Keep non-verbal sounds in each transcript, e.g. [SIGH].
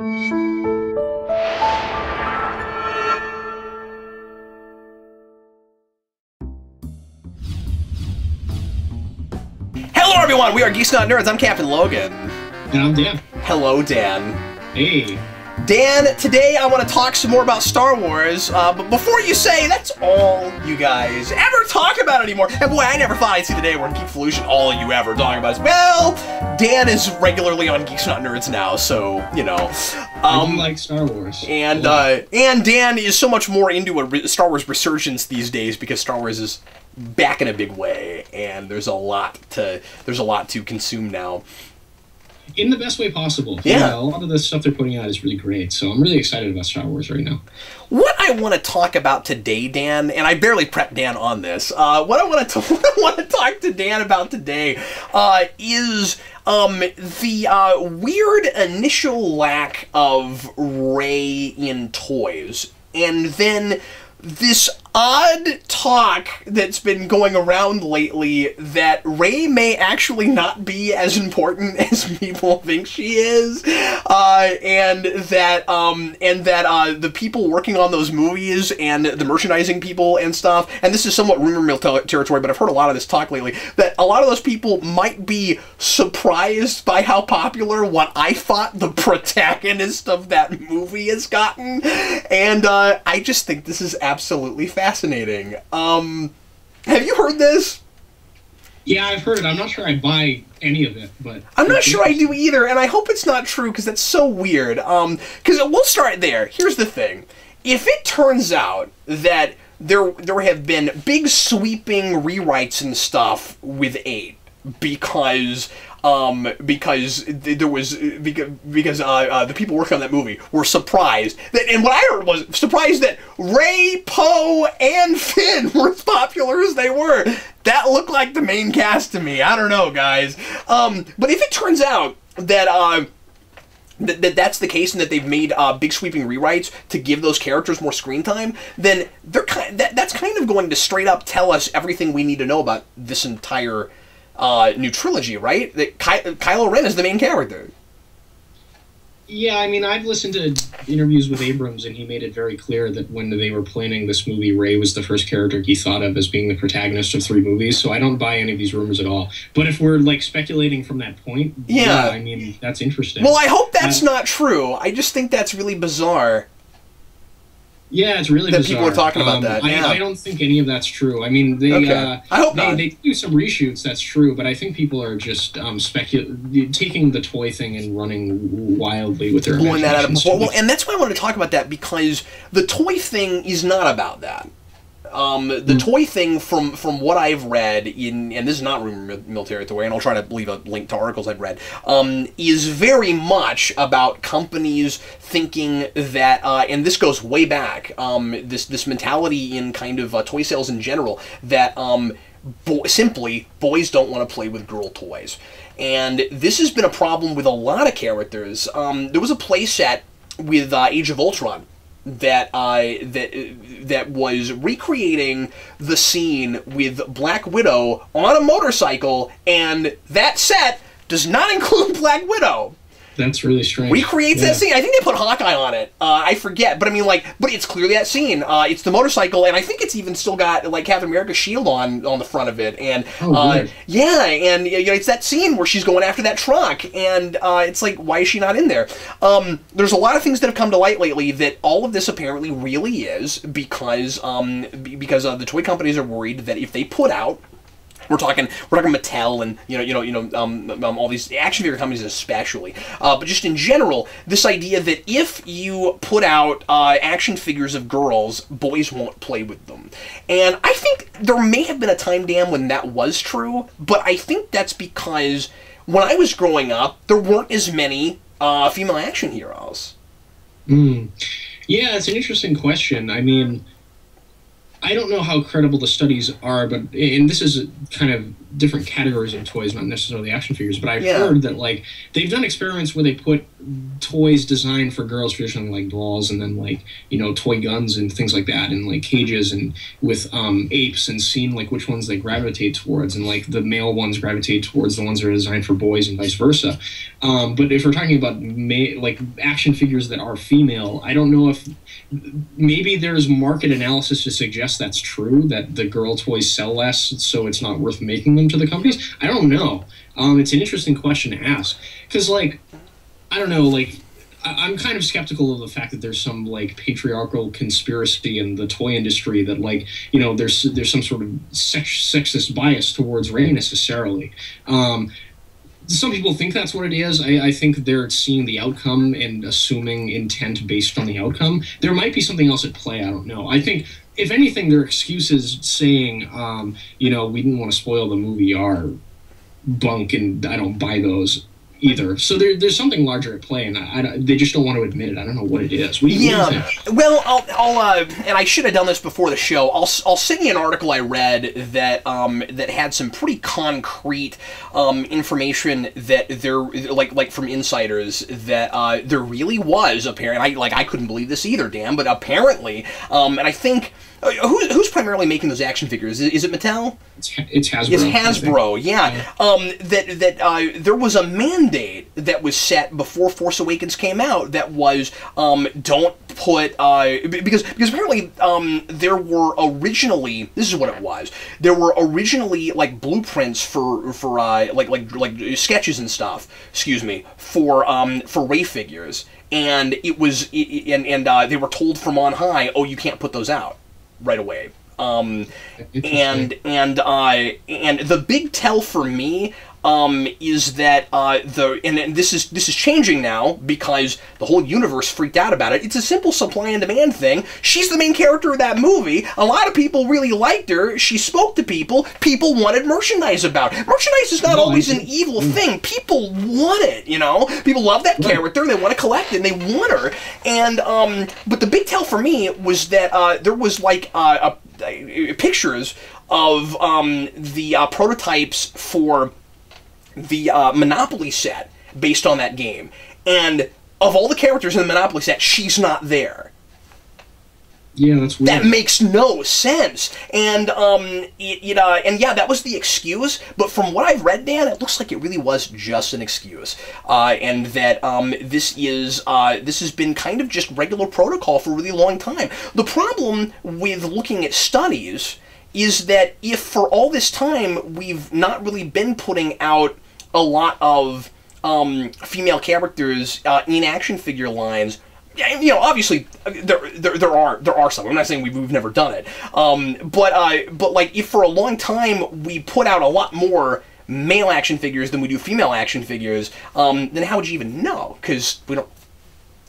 Hello, everyone. We are Geeks Not Nerds. I'm Captain Logan. And I'm Dan. Hello, Dan. Hey. Dan, today I want to talk some more about Star Wars, uh, but before you say that's all you guys ever talk about anymore, and boy, I never thought I'd see the day where Geekvolution all you ever talk about is, well, Dan is regularly on Geeks Not Nerds now, so, you know. Um, like Star Wars. And, uh, and Dan is so much more into a Star Wars resurgence these days because Star Wars is back in a big way, and there's a lot to, there's a lot to consume now in the best way possible. Yeah. a lot of the stuff they're putting out is really great. So I'm really excited about Star Wars right now. What I want to talk about today, Dan, and I barely prepped Dan on this. Uh, what I want to want to talk to Dan about today uh, is um, the uh, weird initial lack of Rey in toys, and then this odd talk that's been going around lately that Rey may actually not be as important [LAUGHS] as people think she is, uh, and that um, and that uh, the people working on those movies and the merchandising people and stuff, and this is somewhat rumor mill territory, but I've heard a lot of this talk lately that a lot of those people might be surprised by how popular what I thought the protagonist of that movie has gotten, and uh, I just think this is absolutely fascinating. Um, have you heard this? Yeah, I've heard it. I'm not sure I buy any of it, but I'm not sure I do either, and I hope it's not true because that's so weird. Um, because we'll start there. Here's the thing: if it turns out that there there have been big sweeping rewrites and stuff with eight because um, because there was because, because uh, uh, the people working on that movie were surprised that, and what I heard was surprised that Rey, Poe, and Finn [LAUGHS] were as popular as they were. That looked like the main cast to me. I don't know, guys. Um, but if it turns out that. Uh, that, that that's the case and that they've made uh, big sweeping rewrites to give those characters more screen time, then they're kind that, that's kind of going to straight up tell us everything we need to know about this entire uh, new trilogy, right? That Ky- Kylo Ren is the main character. Yeah, I mean, I've listened to interviews with Abrams, and he made it very clear that when they were planning this movie, Rey was the first character he thought of as being the protagonist of three movies. So I don't buy any of these rumors at all. But if we're like speculating from that point, yeah, yeah I mean, that's interesting. Well, I hope that's uh, not true. I just think that's really bizarre. Yeah, it's really that bizarre. people are talking about um, that. I, yeah. I, don't think any of that's true. I mean, they okay. uh, I hope they, not. they do some reshoots. That's true, but I think people are just um, taking the toy thing and running wildly with their Blowing that out of imaginations. well, and that's why I wanted to talk about that because the toy thing is not about that. Um, the mm. toy thing, from from what I've read in, and this is not rumor mill territory, and I'll try to leave a link to articles I've read, um, is very much about companies thinking that, uh, and this goes way back, um, this this mentality in kind of uh, toy sales in general that um, bo- simply boys don't want to play with girl toys, and this has been a problem with a lot of characters. Um, there was a playset with uh, Age of Ultron that I that that was recreating the scene with Black Widow on a motorcycle, and that set does not [LAUGHS] include Black Widow. That's really strange. Recreates yeah. that scene. I think they put Hawkeye on it. Uh, I forget, but I mean, like, but it's clearly that scene. Uh, it's the motorcycle, and I think it's even still got like Captain America's shield on on the front of it. And oh, uh, yeah, and you know, it's that scene where she's going after that truck, and uh, it's like, why is she not in there? Um, there's a lot of things that have come to light lately that all of this apparently really is because um, because uh, the toy companies are worried that if they put out we're talking we're talking Mattel and you know you know you know um, um, all these action figure companies especially, uh, but just in general, this idea that if you put out uh, action figures of girls, boys won't play with them, and I think there may have been a time, Dan, when that was true, but I think that's because when I was growing up, there weren't as many uh, female action heroes. Mm. Yeah, it's an interesting question. I mean I don't know how credible the studies are, but and this is kind of different categories of toys, not necessarily action figures. But I've Yeah. heard that like they've done experiments where they put toys designed for girls, traditionally like dolls, and then like you know toy guns and things like that, and like cages and with um, apes, and seen like which ones they gravitate towards, and like the male ones gravitate towards the ones that are designed for boys, and vice versa. Um, but if we're talking about ma- like action figures that are female, I don't know if maybe there's market analysis to suggest that's true that the girl toys sell less so it's not worth making them to the companies i don't know um, it's an interesting question to ask because like i don't know like I- i'm kind of skeptical of the fact that there's some like patriarchal conspiracy in the toy industry that like you know there's there's some sort of sex- sexist bias towards Rey necessarily um, some people think that's what it is. I, I think they're seeing the outcome and assuming intent based on the outcome. There might be something else at play. I don't know. I think, if anything, their excuses saying, um, you know, we didn't want to spoil the movie are bunk, and I don't buy those either. So there, there's something larger at play, and I, I they just don't want to admit it. I don't know what it is. What Yeah. Well, I'll, I'll uh, and I should have done this before the show. I'll, I'll send you an article I read that um, that had some pretty concrete um, information that there, like like from insiders, that uh, there really was apparently. I like I couldn't believe this either, Dan, but apparently, um, and I think. Uh, who, who's primarily making those action figures? Is, is it Mattel? It's, it's Hasbro. It's Hasbro, yeah. Um, that that uh, there was a mandate that was set before Force Awakens came out that was um, don't put uh, because because apparently um, there were originally this is what it was there were originally like blueprints for for uh, like like like sketches and stuff excuse me for um, for Rey figures and it was and and uh, they were told from on high oh you can't put those out right away. Um, and and uh, and the big tell for me um, is that uh, the and, and this is this is changing now because the whole universe freaked out about it. It's a simple supply and demand thing. She's the main character of that movie. A lot of people really liked her. She spoke to people. People wanted merchandise about. Her. Merchandise is not No, always an evil thing. People want it. You know, people love that Right. character. They want to collect it. and They want her. And um, but the big tell for me was that uh, there was like uh, a, a, pictures of um, the uh, prototypes for the uh, Monopoly set based on that game. And of all the characters in the Monopoly set, she's not there. Yeah, that's weird. That makes no sense. And um, it, it uh, and yeah, that was the excuse. But from what I've read, Dan, it looks like it really was just an excuse. Uh, and that um, this is uh, this has been kind of just regular protocol for a really long time. The problem with looking at studies is that if for all this time we've not really been putting out a lot of um, female characters uh, in action figure lines. You know, obviously there, there, there are there are some. I'm not saying we've, we've never done it, um, but uh, but like if for a long time we put out a lot more male action figures than we do female action figures, um, then how would you even know? Because we don't,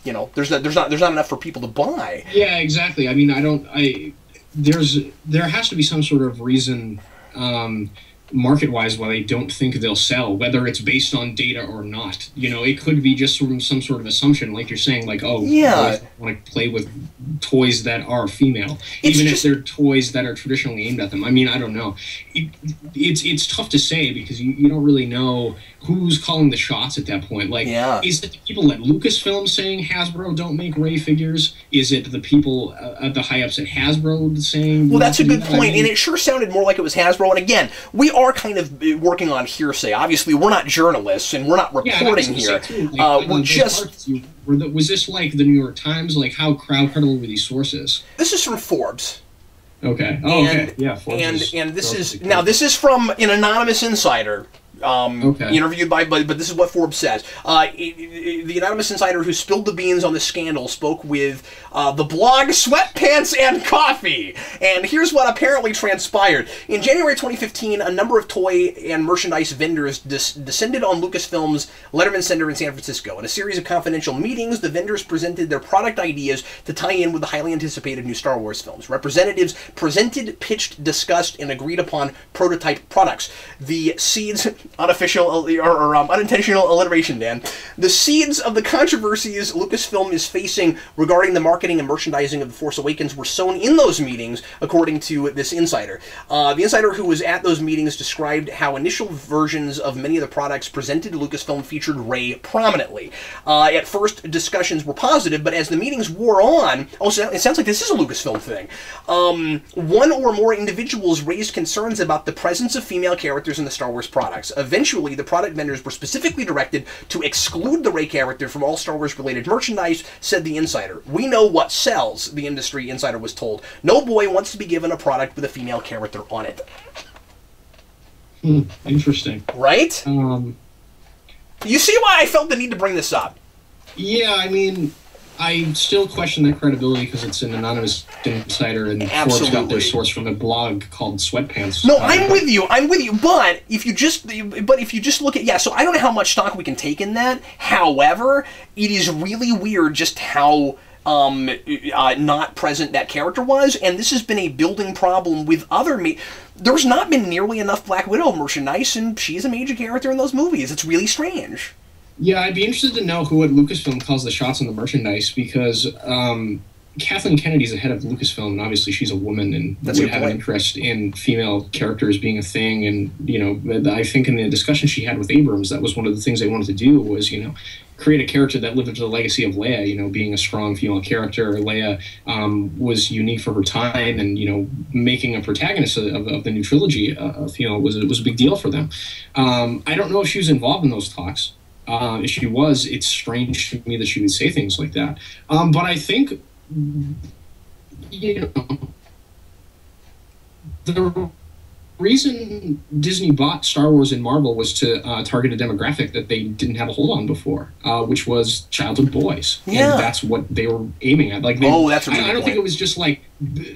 you know, there's not, there's not there's not enough for people to buy. Yeah, exactly. I mean, I don't. I there's there has to be some sort of reason, um, market wise, why they don't think they'll sell, whether it's based on data or not. You know, it could be just from some sort of assumption, like you're saying, like oh, Yeah. boys want to play with toys that are female, It's even just- if they're toys that are traditionally aimed at them. I mean, I don't know. It, it's it's tough to say because you, you don't really know who's calling the shots at that point. Like, Yeah. is it the people at Lucasfilm saying Hasbro don't make Rey figures? Is it the people uh, at the high ups at Hasbro saying? Well, that's a good I mean, and it sure sounded more like it was Hasbro. And again, we are kind of working on hearsay. Obviously, we're not journalists, and we're not reporting that's here. what I'm saying, too. Like, uh, we're just you- the- was this like the New York Times? Like, how crowd credible were these sources? this is from Forbes. Okay. Oh, and okay. Yeah. Forbes and is and this is now this is from an anonymous insider um, Okay. interviewed by but, but this is what Forbes says. Uh, the anonymous insider who spilled the beans on the scandal spoke with uh, the blog Sweatpants and Coffee, and here's what apparently transpired. In January 2015, a number of toy and merchandise vendors des- descended on Lucasfilm's Letterman Center in San Francisco. In a series of confidential meetings, the vendors presented their product ideas to tie in with the highly anticipated new Star Wars films. Representatives presented, pitched, discussed, and agreed upon prototype products. The seeds unofficial or, um, unintentional alliteration, Dan. The seeds of the controversies Lucasfilm is facing regarding the marketing and merchandising of The Force Awakens were sown in those meetings, according to this insider. Uh, the insider who was at those meetings described how initial versions of many of the products presented to Lucasfilm featured Rey prominently. Uh, at first, discussions were positive, but as the meetings wore on, oh, so it sounds like this is a Lucasfilm thing. Um, one or more individuals raised concerns about the presence of female characters in the Star Wars products. Eventually, the product vendors were specifically directed to exclude the Rey character from all Star Wars related merchandise, said the insider. We know what sells, the industry insider was told. No boy wants to be given a product with a female character on it. Hmm, interesting. Right? Um, you see why I felt the need to bring this up? Yeah, I mean, I still question that credibility because it's an anonymous insider, and Absolutely. Forbes got their source from a blog called Sweatpants. No, I'm with you. I'm with you. But if you just, but if you just look at, yeah. So I don't know how much stock we can take in that. However, it is really weird just how um, uh, not present that character was, and this has been a building problem with other me. There's not been nearly enough Black Widow merchandise, and she's a major character in those movies. It's really strange. Yeah, I'd be interested to know who at Lucasfilm calls the shots on the merchandise because um, Kathleen Kennedy's the head of Lucasfilm, and obviously she's a woman and That's would have an interest in female characters being a thing. And you know, I think in the discussion she had with Abrams, that was one of the things they wanted to do was you know create a character that lived up to the legacy of Leia. You know, being a strong female character, Leia um, was unique for her time, and you know, making a protagonist of, of, of the new trilogy, uh, you know, was was a big deal for them. Um, I don't know if she was involved in those talks. Uh, if she was, it's strange to me that she would say things like that. Um, but I think, you know, the reason Disney bought Star Wars and Marvel was to uh, target a demographic that they didn't have a hold on before, uh, which was childhood boys. Yeah, and that's what they were aiming at. Like, they, oh, that's. I, I, don't point. think it was just like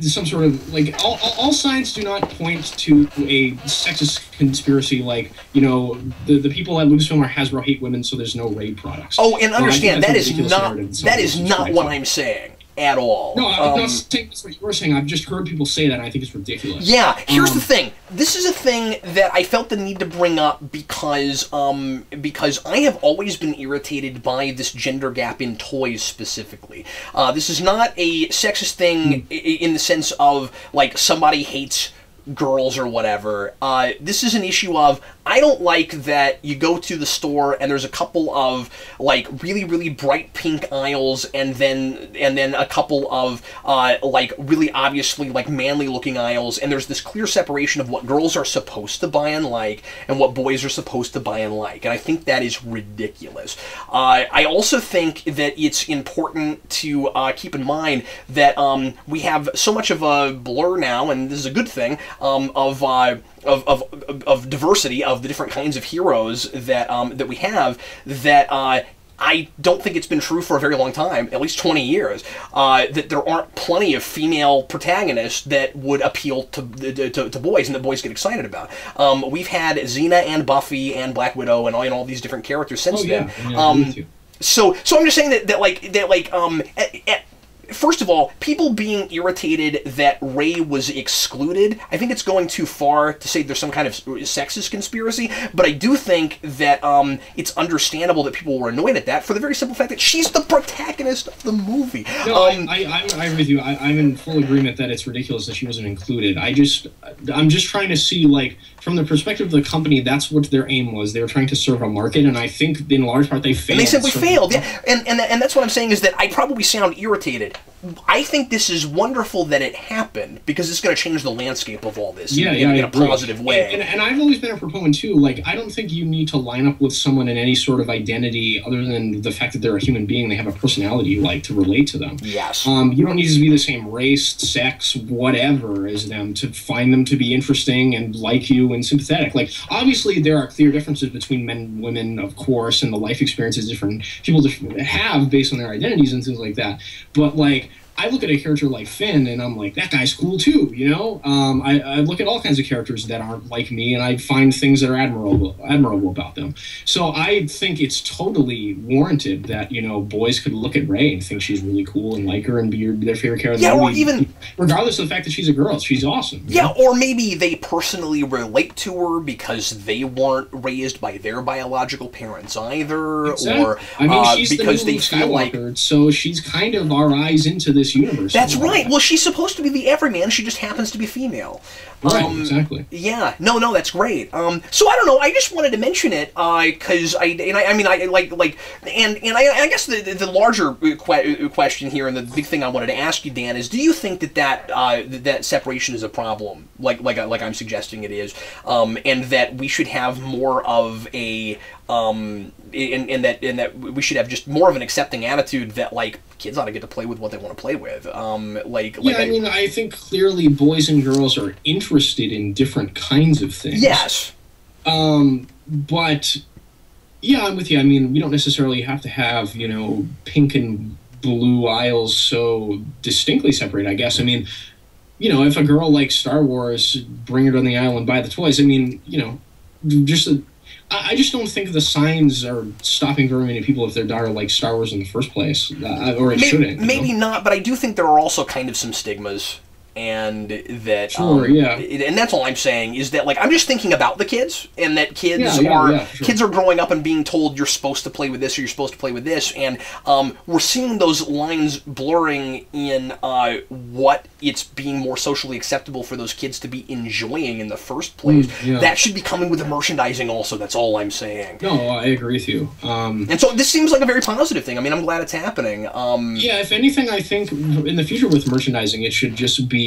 some sort of like all, all signs do not point to a sexist conspiracy. Like you know, the, the people at Lucasfilm are Hasbro hate women, so there's no raid products. Oh, and understand that is not that is not what I'm saying at all. No, I'm um, not saying that's what you were saying. I've just heard people say that. I think it's ridiculous. Yeah, here's um, the thing. This is a thing that I felt the need to bring up because um, because I have always been irritated by this gender gap in toys specifically. Uh, this is not a sexist thing mm. in the sense of like somebody hates girls or whatever. Uh, this is an issue of I don't like that you go to the store and there's a couple of like really really bright pink aisles and then and then a couple of uh, like really obviously like manly looking aisles and there's this clear separation of what girls are supposed to buy and like and what boys are supposed to buy and like and I think that is ridiculous. Uh, I also think that it's important to uh, keep in mind that um, we have so much of a blur now and this is a good thing um, of uh, of, of, of diversity of the different kinds of heroes that um, that we have that uh, I don't think it's been true for a very long time, at least 20 years, uh, that there aren't plenty of female protagonists that would appeal to, to, to boys and that boys get excited about. Um, we've had Xena and Buffy and Black Widow and all, and all these different characters since oh, then. Yeah. Yeah, um, so, so I'm just saying that, that like that like um at, at first of all, people being irritated that Rey was excluded, I think it's going too far to say there's some kind of sexist conspiracy, but I do think that um, it's understandable that people were annoyed at that for the very simple fact that she's the protagonist of the movie. No, um, I, I, I, agree with you. I, I'm in full agreement that it's ridiculous that she wasn't included. I just, I'm just trying to see, like, from the perspective of the company, that's what their aim was. They were trying to serve a market, and I think in large part they failed. And they simply failed. Yeah, and, and and that's what I'm saying is that I probably sound irritated I think this is wonderful that it happened because it's going to change the landscape of all this yeah, in, yeah, in a positive way. And, and, and, I've always been a proponent too. Like, I don't think you need to line up with someone in any sort of identity other than the fact that they're a human being. They have a personality you like to relate to them. Yes. Um, you don't need to be the same race, sex, whatever as them to find them to be interesting and like you and sympathetic. Like, obviously, there are clear differences between men and women, of course, and the life experiences different people have based on their identities and things like that. But like I look at a character like Finn and I'm like, that guy's cool too, you know? Um, I, I look at all kinds of characters that aren't like me and I find things that are admirable admirable about them. So I think it's totally warranted that, you know, boys could look at Rey and think she's really cool and like her and be their favorite character. Yeah, or even regardless of the fact that she's a girl, she's awesome. Yeah, know? or maybe they personally relate to her because they weren't raised by their biological parents either, exactly. or I mean, uh, because the they feel Skywalker, like so she's kind of our eyes into this this universe. That's right. Well, she's supposed to be the everyman. She just happens to be female. Right. Um, exactly. Yeah. No. No. That's great. Um. So I don't know. I just wanted to mention it. Uh. Because I. And I. I mean. I like. Like. And. And I. I guess the the larger question here and the big thing I wanted to ask you, Dan, is: Do you think that that uh, that separation is a problem? Like. Like. Like I'm suggesting it is. Um. And that we should have more of a um, in, in that in that we should have just more of an accepting attitude that like kids ought to get to play with what they want to play with. Um, like, like yeah, I, I mean, I think clearly boys and girls are interested in different kinds of things. Yes. Um, but yeah, I'm with you. I mean, we don't necessarily have to have you know pink and blue aisles so distinctly separate. I guess. I mean, you know, if a girl likes Star Wars, bring her to the aisle and buy the toys. I mean, you know, just a, I just don't think the signs are stopping very many people if their daughter likes Star Wars in the first place, uh, or it maybe, shouldn't. Maybe know? not, but I do think there are also kind of some stigmas and that sure, um, yeah, and that's all I'm saying is that like I'm just thinking about the kids and that kids yeah, are yeah, sure. kids are growing up and being told you're supposed to play with this or you're supposed to play with this and um, we're seeing those lines blurring in uh, what it's being more socially acceptable for those kids to be enjoying in the first place. Mm, that should be coming with the merchandising also. That's all I'm saying. No, I agree with you. Um, and so this seems like a very positive thing. I mean, I'm glad it's happening. Um, yeah, if anything, I think in the future with merchandising, it should just be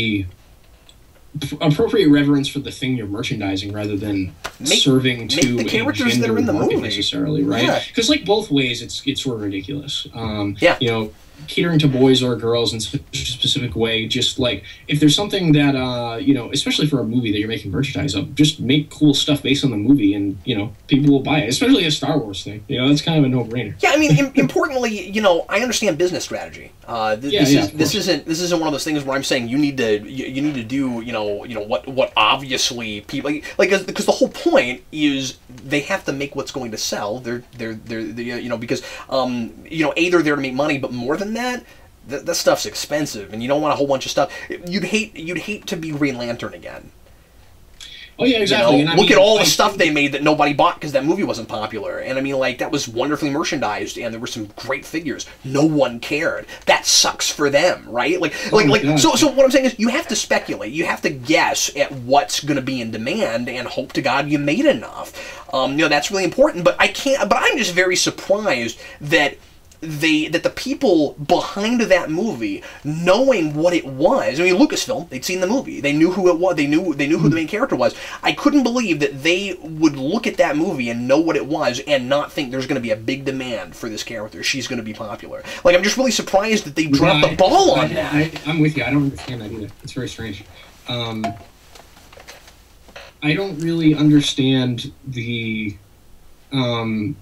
appropriate reverence for the thing you're merchandising rather than make, serving to the characters that are in the movie necessarily, right? Because yeah. like both ways, it's it's sort of ridiculous. Um, yeah, you know, catering to boys or girls in such a specific way. Just like if there's something that uh, you know, especially for a movie that you're making merchandise of, just make cool stuff based on the movie, and you know, people will buy it. Especially a Star Wars thing. You know, that's kind of a no-brainer. Yeah, I mean, importantly, you know, I understand business strategy. Uh, th- yeah, this yeah, is this isn't this isn't one of those things where I'm saying you need to you, you need to do you know you know what what obviously people like because the whole point is they have to make what's going to sell. They're they're they're, they're you know because um you know a they're there to make money, but more than that that, that stuff's expensive, and you don't want a whole bunch of stuff. You'd hate you'd hate to be Green Lantern again. Oh yeah, exactly. You know, look mean, at all the stuff they made that nobody bought because that movie wasn't popular. And I mean, like that was wonderfully merchandised, and there were some great figures. No one cared. That sucks for them, right? Like, like, oh like. God. So, so what I'm saying is, you have to speculate. You have to guess at what's going to be in demand, and hope to God you made enough. Um, you know, that's really important. But I can't. But I'm just very surprised that they that the people behind that movie knowing what it was. I mean, Lucasfilm, they'd seen the movie. They knew who it was. They knew they knew who the main character was. I couldn't believe that they would look at that movie and know what it was and not think there's going to be a big demand for this character. She's going to be popular. Like I'm just really surprised that they dropped yeah, the ball on I, that. I, am with you. I don't understand that either. It's very strange. Um, I don't really understand the um,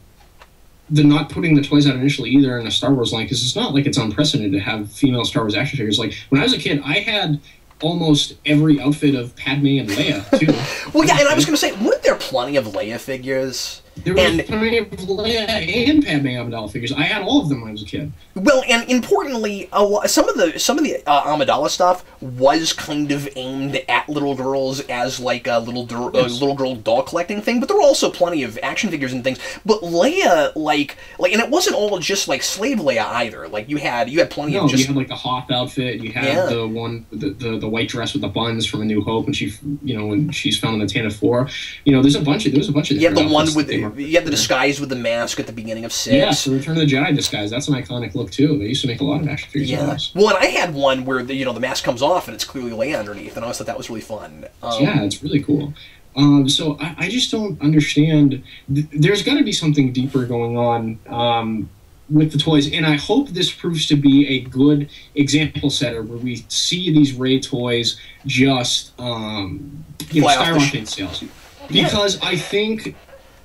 the not putting the toys out initially either in the Star Wars line because it's not like it's unprecedented to have female Star Wars action figures. Like when I was a kid, I had almost every outfit of Padme and Leia too. [LAUGHS] well, yeah, and I was going to say, weren't there plenty of Leia figures? There were and, plenty of Leia and Padme Amidala figures. I had all of them when I was a kid. Well, and importantly, uh, some of the some of the uh, Amidala stuff was kind of aimed at little girls as like a little yes. little girl doll collecting thing, but there were also plenty of action figures and things. But Leia, like like, and it wasn't all just like slave Leia either. Like you had you had plenty no, of just you had like the Hoth outfit. You had yeah. the one the, the, the white dress with the buns from A New Hope when she you know when she's found in the Tantive Four. You know, there's a bunch of there was a bunch of had the one with the, you had the disguise with the mask at the beginning of six. Yeah, so Return of the Jedi disguise. That's an iconic look too. They used to make a lot of action figures. Yeah. Well, and I had one where the, you know the mask comes off and it's clearly Leia underneath, and I always thought that was really fun. Um, yeah, it's really cool. Um, so I, I, just don't understand. There's got to be something deeper going on um, with the toys, and I hope this proves to be a good example setter where we see these Rey toys just um, you know skyrocket sales. Because yeah. I think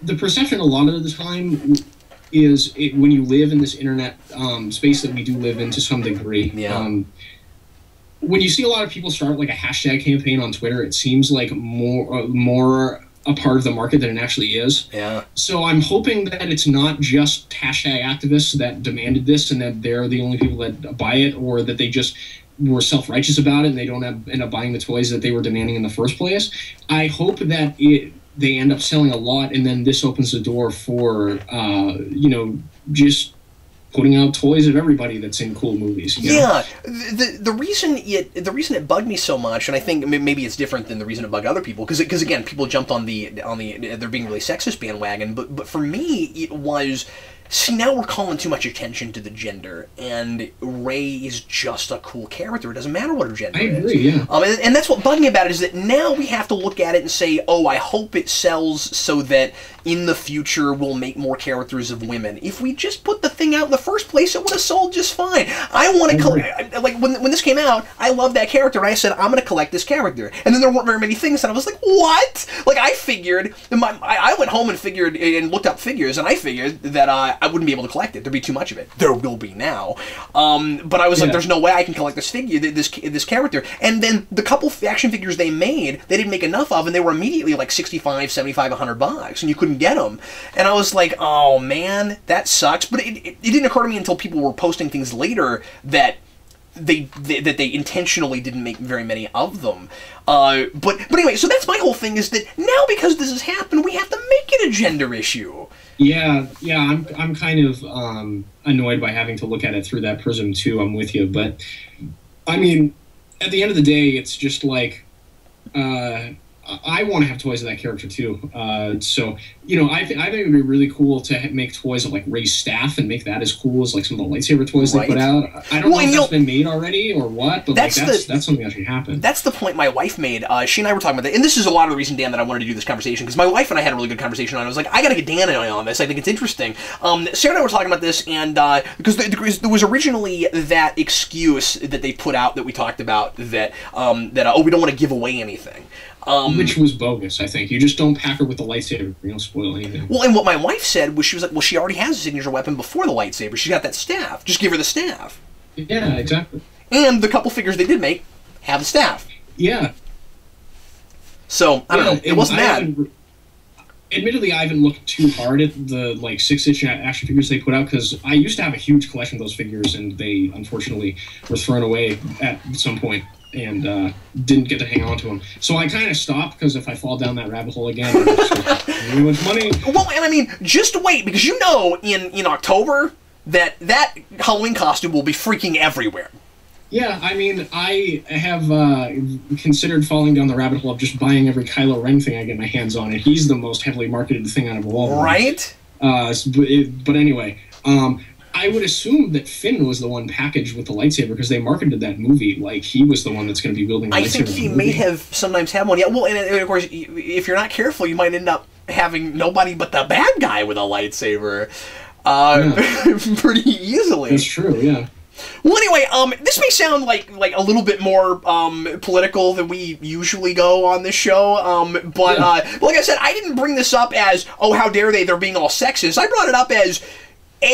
the perception a lot of the time is it, when you live in this internet um, space that we do live in to some degree. Yeah. Um, when you see a lot of people start like a hashtag campaign on Twitter, it seems like more uh, more a part of the market than it actually is. Yeah. So I'm hoping that it's not just hashtag activists that demanded this and that they're the only people that buy it, or that they just were self righteous about it and they don't have, end up buying the toys that they were demanding in the first place. I hope that it they end up selling a lot, and then this opens the door for uh, you know just putting out toys of everybody that's in cool movies. you know? Yeah, the the reason it the reason it bugged me so much, and I think maybe it's different than the reason it bugged other people, because because again, people jumped on the on the they're being really sexist bandwagon, but but for me, it was. See, now we're calling too much attention to the gender, and Rey is just a cool character. It doesn't matter what her gender I is. Yeah. Um, and, and that's what bugged me about it is that now we have to look at it and say, oh, I hope it sells so that in the future we'll make more characters of women. If we just put the thing out in the first place, it would have sold just fine. I want to collect, like when, when this came out, I loved that character, and I said, I'm going to collect this character. And then there weren't very many things, and I was like, what? Like, I figured, my, I, I went home and figured, and looked up figures, and I figured that uh, I wouldn't be able to collect it. There'd be too much of it. There will be now. Um, but I was like, there's no way I can collect this figure, this this character. And then the couple action figures they made, they didn't make enough of, and they were immediately like 65, 75, 100 bucks, and you couldn't get them. And I was like, oh man, that sucks. But it, it, it didn't occur to me until people were posting things later that they, they that they intentionally didn't make very many of them. Uh, but but anyway, so that's my whole thing is that now because this has happened, we have to make it a gender issue. Yeah, yeah, I'm I'm kind of um, annoyed by having to look at it through that prism too. I'm with you, but I mean, at the end of the day, it's just like uh, I want to have toys of that character too. Uh, so you know, I, th- I think it would be really cool to ha- make toys of like Rey's staff and make that as cool as like some of the lightsaber toys Right. they put out. I don't Well, know if that's been made already or what, but That's like that's the- that's something that should happen. That's the point my wife made. Uh, she and I were talking about that, and this is a lot of the reason, Dan, that I wanted to do this conversation because my wife and I had a really good conversation on. it. I was like, I got to get Dan and I on this. I think it's interesting. Um, Sarah and I were talking about this, and uh, because there, there was- there was originally that excuse that they put out that we talked about that um, that uh, oh we don't want to give away anything. Um, Which was bogus, I think. You just don't pack her with the lightsaber. You don't spoil anything. well, and what my wife said was she was like, well, she already has a signature weapon before the lightsaber. She's got that staff. Just give her the staff. Yeah, exactly. And the couple figures they did make have a staff. Yeah, So I don't know. It wasn't bad. Admittedly, I haven't looked too hard at the like six inch action figures they put out because I used to have a huge collection of those figures, and they unfortunately were thrown away at some point and uh, didn't get to hang on to them. So I kind of stopped because if I fall down that rabbit hole again, I'm just [LAUGHS] too much money. Well, and I mean, just wait because you know in in October that that Halloween costume will be freaking everywhere. Yeah, I mean, I have uh, considered falling down the rabbit hole of just buying every Kylo Ren thing I get my hands on, and he's the most heavily marketed thing out of all. Right? Uh, but, it, but anyway, um, I would assume that Finn was the one packaged with the lightsaber because they marketed that movie like he was the one that's going to be building. the I think he may movie. have sometimes had one. Yeah. Well, and, and of course, if you're not careful, you might end up having nobody but the bad guy with a lightsaber. Uh, [LAUGHS] pretty easily. That's true. Yeah. Well, anyway, um, this may sound like like a little bit more um political than we usually go on this show. Um, but Yeah. uh, like I said, I didn't bring this up as oh how dare they they're being all sexist. I brought it up as a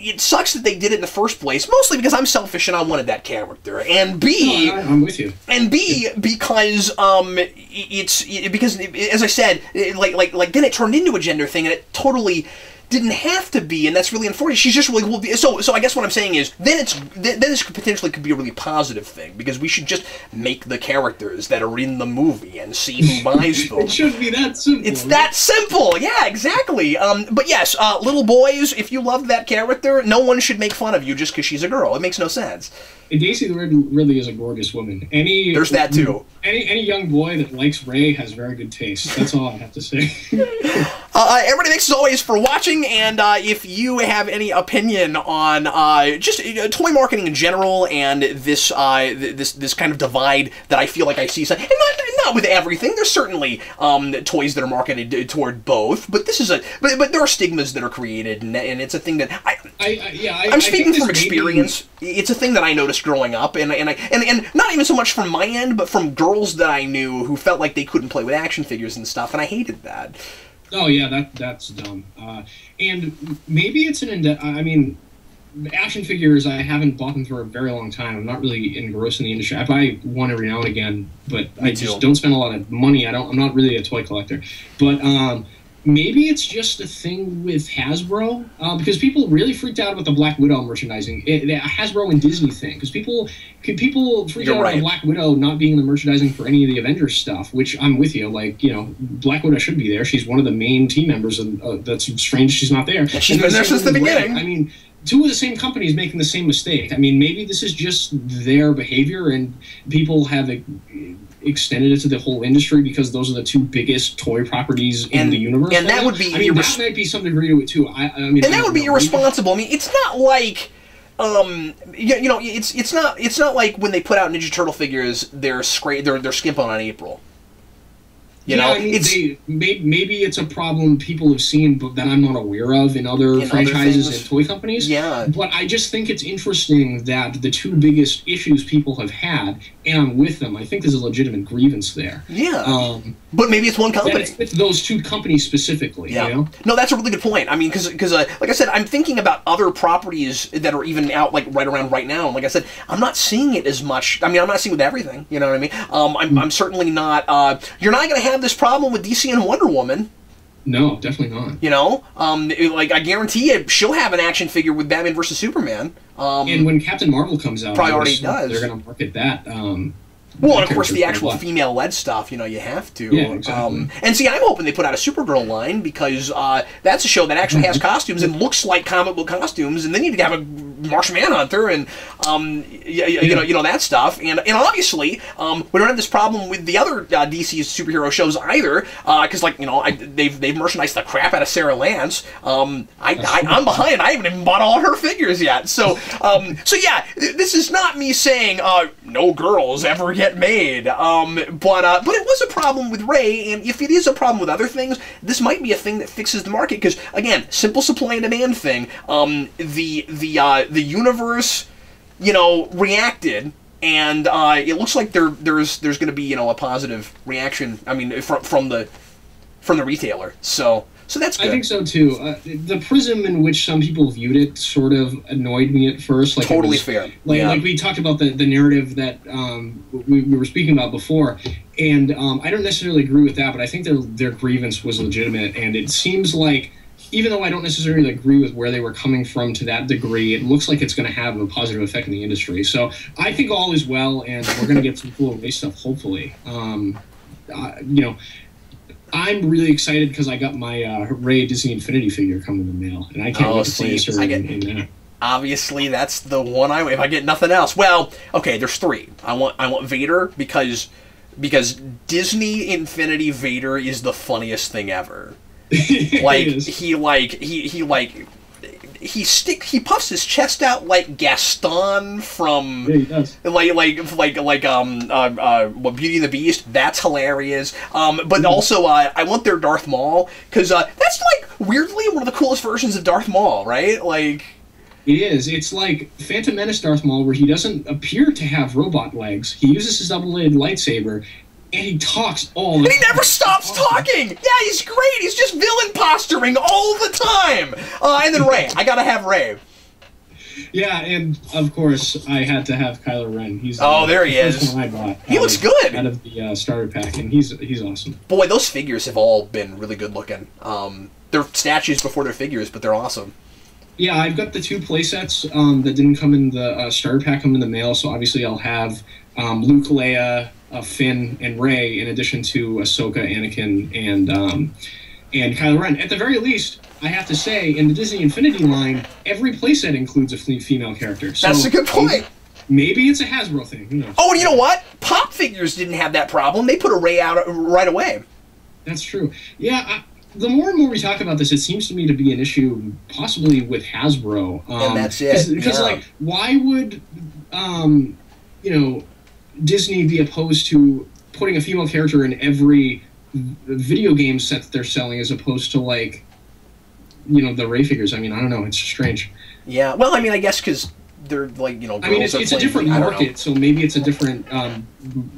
it sucks that they did it in the first place, mostly because I'm selfish and I wanted that character, and b No, I'm with you. and B because um it's it, because as I said it, like like like then it turned into a gender thing and it totally didn't have to be and that's really unfortunate. She's just really well. So so I guess what I'm saying is then it's then this could potentially could be a really positive thing because we should just make the characters that are in the movie and see who [LAUGHS] buys them. It should be that simple. It's that simple. Yeah, exactly. Um, but yes, uh, little boys, if you loved that character, no one should make fun of you just because she's a girl. It makes no sense. Daisy the really is a gorgeous woman. Any There's that too. Any any young boy that likes Rey has very good taste. That's all I have to say. [LAUGHS] Uh, everybody, thanks as always for watching, and uh, if you have any opinion on uh, just uh, toy marketing in general and this uh, th- this this kind of divide that I feel like I see, and not not with everything. There's certainly um, toys that are marketed uh, toward both, but this is a but but there are stigmas that are created, and, and it's a thing that I. I, I yeah. I, I'm I speaking think from this may be- experience. It's a thing that I noticed growing up, and and I and, and not even so much from my end, but from girls that I knew who felt like they couldn't play with action figures and stuff, and I hated that. Oh yeah, that that's dumb. Uh, and maybe it's an inde- I mean, action figures, I haven't bought them for a very long time. I'm not really engrossed in the industry. I buy one every now and again, but I just don't spend a lot of money. I don't. I'm not really a toy collector. But um, maybe it's just a thing with Hasbro uh, because people really freaked out about the Black Widow merchandising, it, the Hasbro and Disney thing. Because people, could people freak You're out about right. the Black Widow not being in the merchandising for any of the Avengers stuff, which I'm with you. Like you know, Black Widow should be there. She's one of the main team members, and uh, that's strange she's not there. she's been there since the beginning. I mean, two of the same companies making the same mistake. I mean, maybe this is just their behavior, and people have extended it to the whole industry because those are the two biggest toy properties in And- the universe. and that would be I mean, irres- that might be some degree to it too. I, I mean, and that would be know. irresponsible. I mean, it's not like. Um, you, you know, it's it's not it's not like when they put out Ninja Turtle figures, they're scra- they're they're skimping on April. You yeah, know, I mean, it's they, may, maybe it's a problem people have seen, but that I'm not aware of in other In franchises things. and toy companies. Yeah. But I just think it's interesting that the two biggest issues people have had, I'm with them. I think there's a legitimate grievance there. yeah, Um, but maybe it's one company. it's with those two companies specifically. Yeah. You know? No, that's a really good point. I mean, because uh, like I said, I'm thinking about other properties that are even out like right around right now. And like I said, I'm not seeing it as much. I mean, I'm not seeing it with everything. You know what I mean? Um, I'm, Mm. I'm certainly not. Uh, you're not going to have this problem with DC and Wonder Woman. No, definitely not. You know, um, it- like I guarantee you, she'll have an action figure with Batman versus Superman. Um, And when Captain Marvel comes out, Probably already does. They're going to market that. Um, Well, and of course, the actual lot. female-led stuff, you know, you have to. Yeah, exactly. Um, and see, I'm hoping they put out a Supergirl line because uh, that's a show that actually has costumes and looks like comic book costumes, and they need to have a Martian Manhunter and um, y- y- you know, you know that stuff. And and obviously, um, we don't have this problem with the other uh, DC superhero shows either, because like you know, I, they've they've merchandised the crap out of Sara Lance. Um, I, [LAUGHS] I I'm behind. I haven't even bought all her figures yet. So um, so yeah, th- this is not me saying uh, no girls ever get made. Um, but uh, but it was a problem with Rey, and if it is a problem with other things, this might be a thing that fixes the market. Because again, simple supply and demand thing. Um, the the uh, the universe, you know, reacted. And uh, it looks like there there's there's going to be you know a positive reaction. I mean from from the from the retailer. So so that's good. I think so too. Uh, the prism in which some people viewed it sort of annoyed me at first. Like Totally was- fair. Like, Yeah. like we talked about the, the narrative that um, we, we were speaking about before, and um, I don't necessarily agree with that, but I think their their grievance was legitimate, and it seems like even though I don't necessarily agree with where they were coming from to that degree, it looks like it's going to have a positive effect in the industry. So I think all is well, and we're going to get some cool race stuff, hopefully. Um, uh, you know, I'm really excited because I got my uh, Rey Disney Infinity figure coming in the mail, and I can't Oh, wait to see, in, in that. obviously that's the one I if I get nothing else. Well, okay, there's three. I want I want Vader because because Disney Infinity Vader is the funniest thing ever. [LAUGHS] Like he like he he like he stick he puffs his chest out like Gaston from Yeah, he does. like like like like um uh, uh what Beauty and the Beast. That's hilarious. Um, but also uh, I want their Darth Maul because uh, that's like weirdly one of the coolest versions of Darth Maul, right? Like. It is. It's like Phantom Menace Darth Maul, where he doesn't appear to have robot legs. He uses his double-bladed lightsaber, and he talks all the And he never stops talking. Yeah, he's great. He's just villain posturing all the time. Uh, and then Rey. I gotta have Rey. Yeah, and of course, I had to have Kylo Ren. He's Oh, there he is. One I bought. He looks of- good. out of the uh, starter pack, and he's he's awesome. Boy, those figures have all been really good looking. Um, they're statues before they're figures, but they're awesome. Yeah, I've got the two playsets um, that didn't come in the uh, starter pack, come in the mail. So obviously, I'll have um, Luke, Leia, uh, Finn, and Rey, in addition to Ahsoka, Anakin, and um, and Kylo Ren. At the very least, I have to say, in the Disney Infinity line, every playset includes a female character. So That's a good point. Maybe it's a Hasbro thing. Who knows? Oh, and you know what? Pop figures didn't have that problem. They put a Rey out right away. That's true. Yeah, I, the more and more we talk about this, it seems to me to be an issue, possibly with Hasbro. Um, And that's it, Because, yeah. like, why would, um, you know, Disney be opposed to putting a female character in every video game set that they're selling, as opposed to like, you know, the Rey figures? I mean, I don't know. It's strange. Yeah. Well, I mean, I guess because they're like you know. I mean, it's, it's a different I don't know. market, so maybe it's a different um,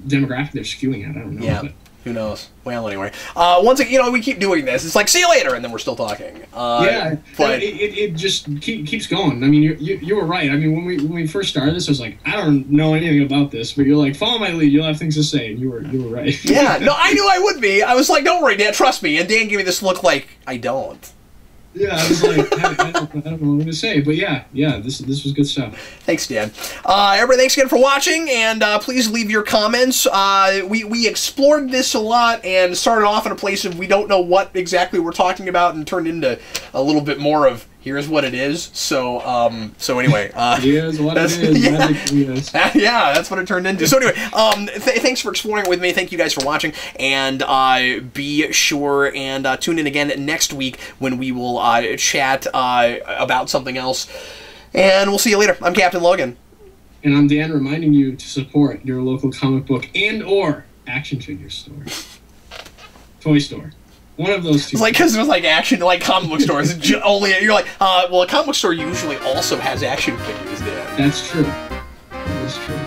demographic they're skewing at. I don't know. Yeah. But Who knows? Well, anyway. Uh, once again, you know, we keep doing this. It's like, see you later, and then we're still talking. Uh, yeah, but it, it, it just keep, keeps going. I mean, you, you you were right. I mean, when we when we first started this, I was like, I don't know anything about this, but you're like, follow my lead. You'll have things to say, and you were you were right. yeah, no, I [LAUGHS] knew I would be. I was like, don't worry, Dan, trust me. And Dan gave me this look like I don't. Yeah, I was like, I, I, don't, I don't know what to say, but yeah, yeah, this this was good stuff. Thanks, Dan. Uh, everybody, thanks again for watching, and uh, please leave your comments. Uh, we we explored this a lot and started off in a place of we don't know what exactly we're talking about, and turned into a little bit more of here's what it is. So, um, so anyway, uh, [LAUGHS] here's what it is. [LAUGHS] [LAUGHS] yeah. Magic yeah, that's what it turned into. So anyway, um, th- thanks for exploring it with me. Thank you guys for watching, and uh, be sure and uh, tune in again next week when we will uh, chat uh, about something else. And we'll see you later. I'm Captain Logan. And I'm Dan, reminding you to support your local comic book and or action figure store, toy store. One of those two. It's like because it was like action, like comic book stores. ju- only you're like, uh, well, a comic book store usually also has action figures. Dan. That's true. That is true.